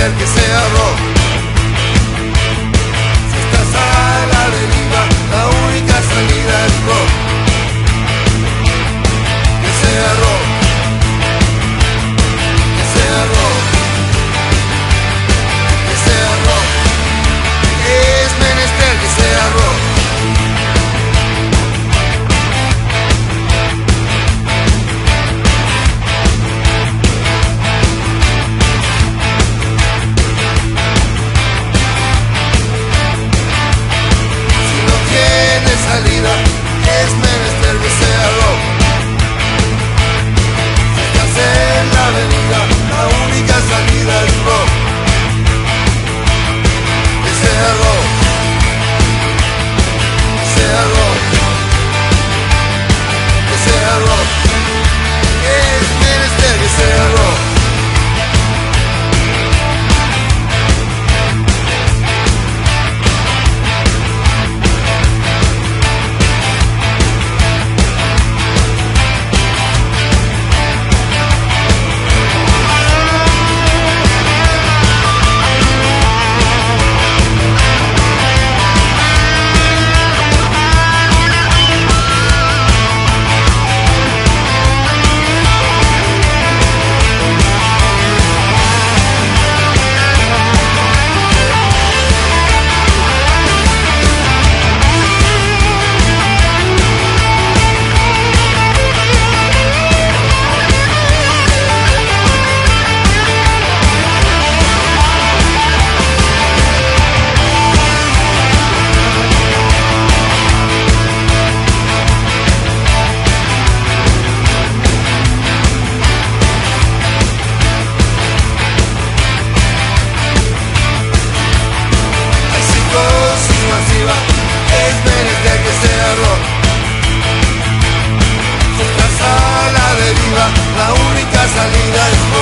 ver que se salida es.